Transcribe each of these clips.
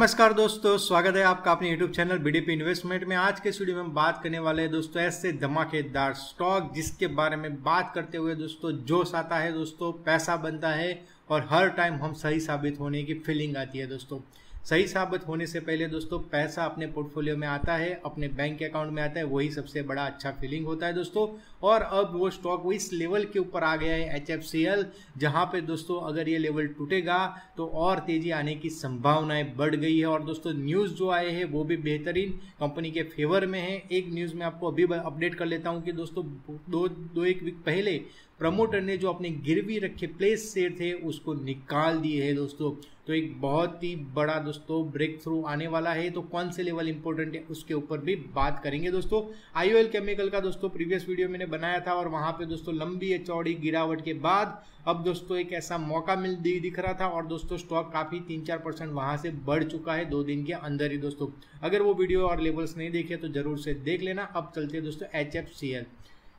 नमस्कार दोस्तों, स्वागत है आपका अपने YouTube चैनल बीडीपी इन्वेस्टमेंट में। आज के स्टूडियो में हम बात करने वाले हैं दोस्तों ऐसे धमाकेदार स्टॉक जिसके बारे में बात करते हुए दोस्तों जोश आता है दोस्तों, पैसा बनता है और हर टाइम हम सही साबित होने की फीलिंग आती है दोस्तों। सही साबित होने से पहले दोस्तों, पैसा अपने पोर्टफोलियो में आता है, अपने बैंक अकाउंट में आता है, वही सबसे बड़ा अच्छा फीलिंग होता है दोस्तों। और अब वो स्टॉक वो इस लेवल के ऊपर आ गया है एच एफ़ सी एल जहाँ पे दोस्तों अगर ये लेवल टूटेगा तो और तेज़ी आने की संभावनाएँ बढ़ गई है। और दोस्तों न्यूज़ जो आए हैं, वो भी बेहतरीन कंपनी के फेवर में है। एक न्यूज़ में आपको अभी अपडेट कर लेता हूँ कि दोस्तों, दो दो एक वीक पहले प्रमोटर ने जो अपने गिरवी रखे प्लेस शेयर थे, उसको निकाल दिए है दोस्तों। तो एक बहुत ही बड़ा दोस्तों ब्रेक थ्रू आने वाला है। तो कौन से लेवल इंपॉर्टेंट है, उसके ऊपर भी बात करेंगे दोस्तों। आईओएल केमिकल का दोस्तों प्रीवियस वीडियो मैंने बनाया था और वहाँ पे दोस्तों लंबी चौड़ी गिरावट के बाद अब दोस्तों एक ऐसा मौका मिल दिख रहा था और दोस्तों स्टॉक काफ़ी तीन चार परसेंट वहाँ से बढ़ चुका है दो दिन के अंदर ही दोस्तों। अगर वो वीडियो और लेवल्स नहीं देखे तो ज़रूर से देख लेना। अब चलते दोस्तों H F C L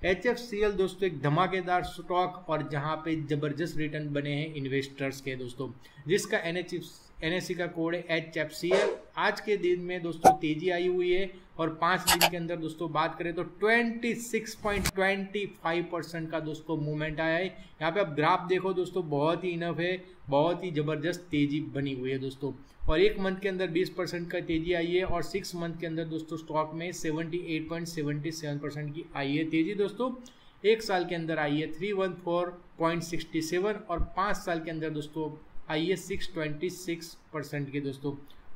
H F C L दोस्तों एक धमाकेदार स्टॉक और जहाँ पे ज़बरदस्त रिटर्न बने हैं इन्वेस्टर्स के दोस्तों, जिसका N H N S C का कोड है एच एफ़ सी एल आज के दिन में दोस्तों तेज़ी आई हुई है और पाँच दिन के अंदर दोस्तों बात करें तो 26.25 परसेंट का दोस्तों मूवमेंट आया है। यहाँ पे आप ग्राफ देखो दोस्तों, बहुत ही इनफ है, बहुत ही ज़बरदस्त तेज़ी बनी हुई है दोस्तों। और एक मंथ के अंदर 20 परसेंट का तेज़ी आई है और सिक्स मंथ के अंदर दोस्तों स्टॉक में 78.77 परसेंट की आई है तेज़ी दोस्तों। एक साल के अंदर आई है 314.67 और पाँच साल के अंदर दोस्तों आई है 626 परसेंट की दोस्तों।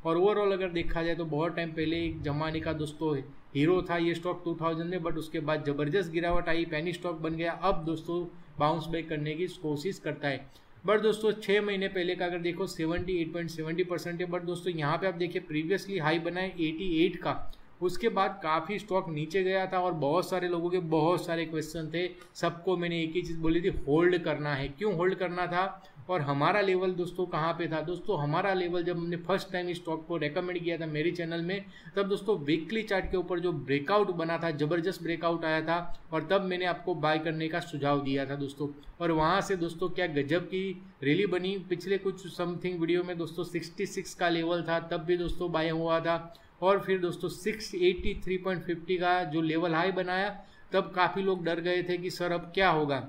और ओवरऑल अगर देखा जाए तो बहुत टाइम पहले एक जमाने का दोस्तों हीरो था ये स्टॉक 2000 में बट उसके बाद ज़बरदस्त गिरावट आई पैनी स्टॉक बन गया। अब दोस्तों बाउंस बैक करने की कोशिश करता है। बट दोस्तों छः महीने पहले का अगर देखो 78.70 परसेंट है। बट दोस्तों यहाँ पे आप देखिए प्रीवियसली हाई बनाए 88 का। उसके बाद काफ़ी स्टॉक नीचे गया था और बहुत सारे लोगों के बहुत सारे क्वेश्चन थे। सबको मैंने एक ही चीज़ बोली थी होल्ड करना है। क्यों होल्ड करना था? और हमारा लेवल दोस्तों कहाँ पे था? दोस्तों, हमारा लेवल जब हमने फ़र्स्ट टाइम इस स्टॉक को रेकमेंड किया था मेरे चैनल में, तब दोस्तों वीकली चार्ट के ऊपर जो ब्रेकआउट बना था, ज़बरदस्त ब्रेकआउट आया था और तब मैंने आपको बाय करने का सुझाव दिया था दोस्तों। और वहाँ से दोस्तों क्या गजब की रैली बनी। पिछले कुछ समथिंग वीडियो में दोस्तों सिक्सटी का लेवल था, तब भी दोस्तों बाय हुआ था। और फिर दोस्तों सिक्स का जो लेवल हाई बनाया, तब काफ़ी लोग डर गए थे कि सर अब क्या होगा?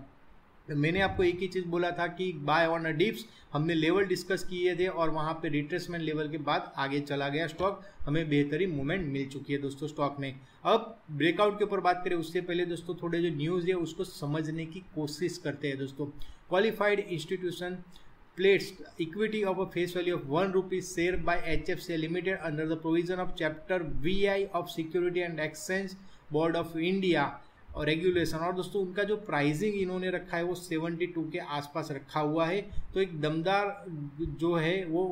मैंने आपको एक ही चीज़ बोला था कि बाय ऑन अ डिप्स, हमने लेवल डिस्कस किए थे और वहाँ पे रिट्रेसमेंट लेवल के बाद आगे चला गया स्टॉक। हमें बेहतरीन मूवमेंट मिल चुकी है दोस्तों स्टॉक में। अब ब्रेकआउट के ऊपर बात करें, उससे पहले दोस्तों थोड़े जो न्यूज़ है, उसको समझने की कोशिश करते हैं दोस्तों। Qualified institution plates equity of a face value of one rupees share by H F C limited under the provision of chapter V I of security and exchange board of India और regulation और दोस्तों, उनका जो pricing इन्होंने रखा है, वो 72 के आसपास रखा हुआ है। तो एक दमदार जो है, वो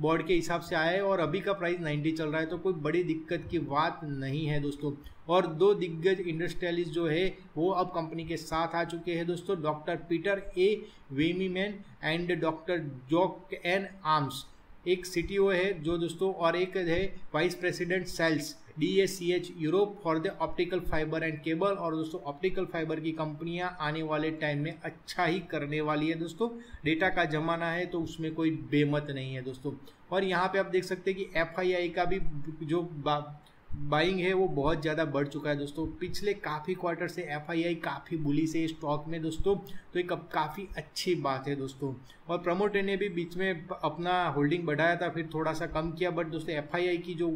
बोर्ड के हिसाब से आया है और अभी का प्राइस 90 चल रहा है। तो कोई बड़ी दिक्कत की बात नहीं है दोस्तों। और दो दिग्गज इंडस्ट्रियलिस्ट जो है, वो अब कंपनी के साथ आ चुके हैं दोस्तों। Doctor Peter A Weimiman and doctor Jock N Arms एक सीटीओ है जो दोस्तों और एक है vice president sales D A C H Europe for the optical fibre and cable और दोस्तों ऑप्टिकल फाइबर की कंपनियाँ आने वाले टाइम में अच्छा ही करने वाली है दोस्तों। डेटा का जमाना है तो उसमें कोई बेमत नहीं है दोस्तों। और यहाँ पे आप देख सकते हैं कि आई का भी जो बाइंग है, वो बहुत ज़्यादा बढ़ चुका है दोस्तों। पिछले काफ़ी क्वार्टर से आई काफ़ी बुली से स्टॉक में दोस्तों। तो एक काफ़ी अच्छी बात है दोस्तों। और प्रमोटर ने भी बीच में अपना होल्डिंग बढ़ाया था, फिर थोड़ा सा कम किया बट दोस्तों एफ़ की जो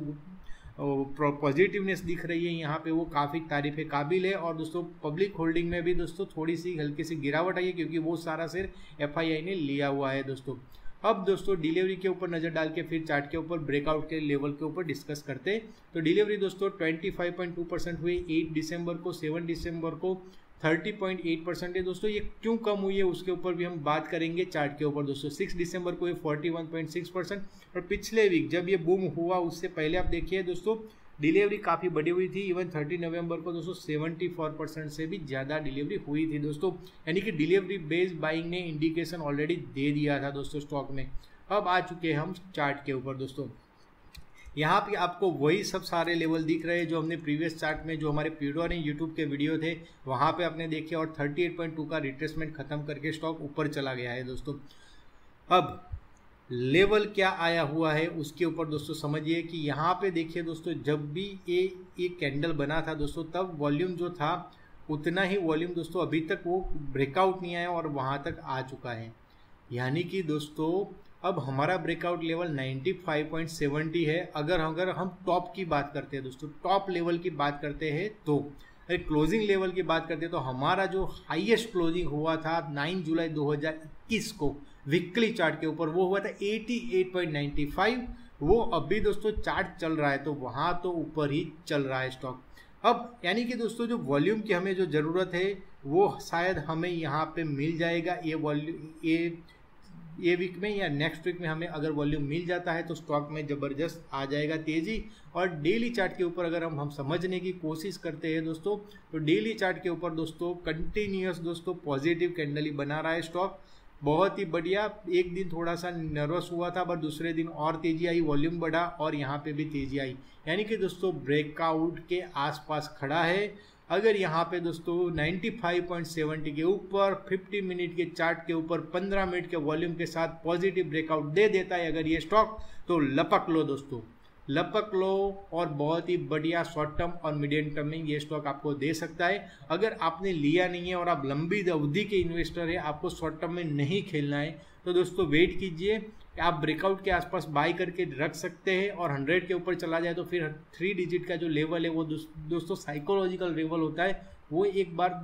पॉजिटिवनेस दिख रही है यहाँ पे, वो काफ़ी तारीफ़ काबिल है। और दोस्तों पब्लिक होल्डिंग में भी दोस्तों थोड़ी सी हल्की सी गिरावट आई है, क्योंकि वो सारा सिर एफआईआई ने लिया हुआ है दोस्तों। अब दोस्तों डिलीवरी के ऊपर नज़र डाल के, फिर चार्ट के ऊपर ब्रेकआउट के लेवल के ऊपर डिस्कस करते हैं। तो डिलीवरी दोस्तों 25.2 परसेंट हुई 8 दिसंबर को 7 दिसंबर को 30.8 परसेंट है दोस्तों। ये क्यों कम हुई है उसके ऊपर भी हम बात करेंगे चार्ट के ऊपर दोस्तों। सिक्स दिसंबर को ये 41.6 परसेंट और पिछले वीक जब ये बूम हुआ, उससे पहले आप देखिए दोस्तों डिलीवरी काफ़ी बढ़ी हुई थी। इवन 30 नवंबर को दोस्तों 74 परसेंट से भी ज़्यादा डिलीवरी हुई थी दोस्तों। यानी कि डिलीवरी बेस्ड बाइंग ने इंडिकेशन ऑलरेडी दे दिया था दोस्तों स्टॉक में। अब आ चुके हैं हम चार्ट के ऊपर दोस्तों। यहाँ पे आपको वही सब सारे लेवल दिख रहे हैं जो हमने प्रीवियस चार्ट में, जो हमारे पीडो ने यूट्यूब के वीडियो थे, वहाँ पे आपने देखे और 38.2 का रिट्रेसमेंट खत्म करके स्टॉक ऊपर चला गया है दोस्तों। अब लेवल क्या आया हुआ है उसके ऊपर दोस्तों समझिए कि यहाँ पे देखिए दोस्तों, जब भी ये ये कैंडल बना था दोस्तों, तब वॉल्यूम जो था, उतना ही वॉल्यूम दोस्तों अभी तक वो ब्रेकआउट नहीं आया और वहाँ तक आ चुका है। यानी कि दोस्तों अब हमारा ब्रेकआउट लेवल 95.70 है। अगर अगर हम टॉप की बात करते हैं दोस्तों टॉप लेवल की बात करते हैं तो अगर क्लोजिंग लेवल की बात करते हैं तो हमारा जो हाईएस्ट क्लोजिंग हुआ था 9 जुलाई 2021 को वीकली चार्ट के ऊपर, वो हुआ था 88.95 वो अभी दोस्तों चार्ट चल रहा है तो वहाँ तो ऊपर ही चल रहा है स्टॉक अब यानी कि दोस्तों जो वॉल्यूम की हमें जो ज़रूरत है, वो शायद हमें यहाँ पे मिल जाएगा, ये वॉल्यूम ये ये वीक में या नेक्स्ट वीक में हमें अगर वॉल्यूम मिल जाता है तो स्टॉक में ज़बरदस्त आ जाएगा तेज़ी। और डेली चार्ट के ऊपर अगर हम हम समझने की कोशिश करते हैं दोस्तों तो डेली चार्ट के ऊपर दोस्तों कंटिन्यूस दोस्तों पॉजिटिव कैंडल ही बना रहा है स्टॉक बहुत ही बढ़िया, एक दिन थोड़ा सा नर्वस हुआ था, पर दूसरे दिन और तेज़ी आई वॉल्यूम बढ़ा और यहाँ पे भी तेज़ी आई। यानी कि दोस्तों ब्रेकआउट के आसपास खड़ा है। अगर यहाँ पे दोस्तों 95.70 के ऊपर 50 मिनट के चार्ट के ऊपर 15 मिनट के वॉल्यूम के साथ पॉजिटिव ब्रेकआउट दे देता है अगर ये स्टॉक तो लपक लो दोस्तों। लपक लो और बहुत ही बढ़िया शॉर्ट टर्म और मीडियम टर्म में ये स्टॉक आपको दे सकता है। अगर आपने लिया नहीं है और आप लंबी अवधि के इन्वेस्टर है, आपको शॉर्ट टर्म में नहीं खेलना है तो दोस्तों वेट कीजिए। आप ब्रेकआउट के आसपास बाई करके रख सकते हैं और हंड्रेड के ऊपर चला जाए तो फिर थ्री डिजिट का जो लेवल है, वो दोस्तों साइकोलॉजिकल लेवल होता है, वो एक बार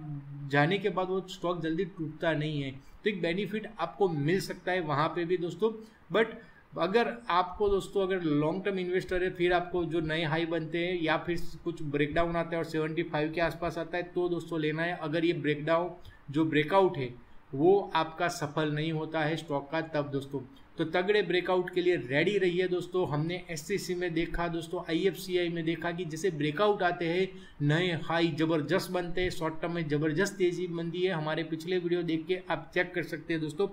जाने के बाद वो स्टॉक जल्दी टूटता नहीं है। तो एक बेनिफिट आपको मिल सकता है वहाँ पे भी दोस्तों। बट अगर आपको दोस्तों, अगर लॉन्ग टर्म इन्वेस्टर है, फिर आपको जो नए हाई बनते हैं या फिर कुछ ब्रेकडाउन आता है और 75 के आसपास आता है तो दोस्तों लेना है। अगर ये ब्रेकडाउन जो ब्रेकआउट है वो आपका सफल नहीं होता है स्टॉक का, तब दोस्तों। तो तगड़े ब्रेकआउट के लिए रेडी रहिए दोस्तों। हमने एस में देखा दोस्तों आईएफसीआई में देखा कि जैसे ब्रेकआउट आते हैं, नए हाई ज़बरदस्त बनते हैं शॉर्ट टर्म में ज़बरदस्त तेज़ी बनती है। हमारे पिछले वीडियो देख के आप चेक कर सकते हैं दोस्तों।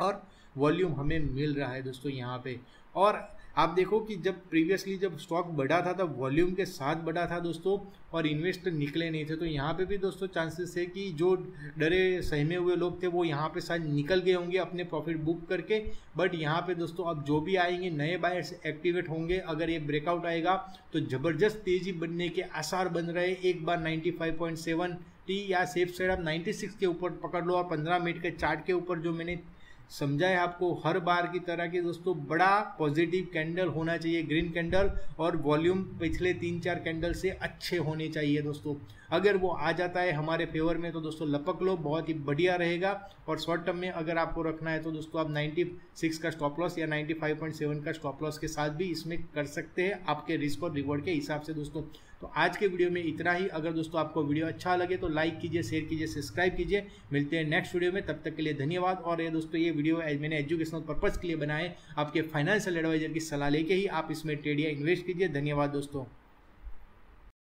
और वॉल्यूम हमें मिल रहा है दोस्तों यहाँ पे। और आप देखो कि जब प्रीवियसली जब स्टॉक बढ़ा था, तब वॉल्यूम के साथ बढ़ा था दोस्तों, और इन्वेस्टर निकले नहीं थे तो यहाँ पे भी दोस्तों चांसेस है कि जो डरे सहमे हुए लोग थे, वो यहाँ पे शायद निकल गए होंगे अपने प्रॉफिट बुक करके। बट यहाँ पे दोस्तों अब जो भी आएँगे, नए बायर्स एक्टिवेट होंगे। अगर ये ब्रेकआउट आएगा तो ज़बरदस्त तेज़ी बनने के आसार बन रहे एक बार नाइन्टी टी या सेफ़ साइड आप 96 के ऊपर पकड़ लो, और 15 मिनट के चार्ट के ऊपर जो मैंने समझा है आपको हर बार की तरह की दोस्तों बड़ा पॉजिटिव कैंडल होना चाहिए ग्रीन कैंडल और वॉल्यूम पिछले तीन चार कैंडल से अच्छे होने चाहिए दोस्तों। अगर वो आ जाता है हमारे फेवर में तो दोस्तों लपक लो, बहुत ही बढ़िया रहेगा। और शॉर्ट टर्म में अगर आपको रखना है तो दोस्तों आप 96 का स्टॉप लॉस या 95.7 का स्टॉप लॉस के साथ भी इसमें कर सकते हैं आपके रिस्क और रिवॉर्ड के हिसाब से दोस्तों। तो आज के वीडियो में इतना ही। अगर दोस्तों आपको वीडियो अच्छा लगे तो लाइक कीजिए शेयर कीजिए सब्सक्राइब कीजिए। मिलते हैं नेक्स्ट वीडियो में। तब तक के लिए धन्यवाद। और ये दोस्तों ये वीडियो मैंने एजुकेशनल पर्पज़ के लिए बनाए, आपके फाइनेंशियल एडवाइजर की सलाह लेके ही आप इसमें ट्रेड या इन्वेस्ट कीजिए। धन्यवाद दोस्तों।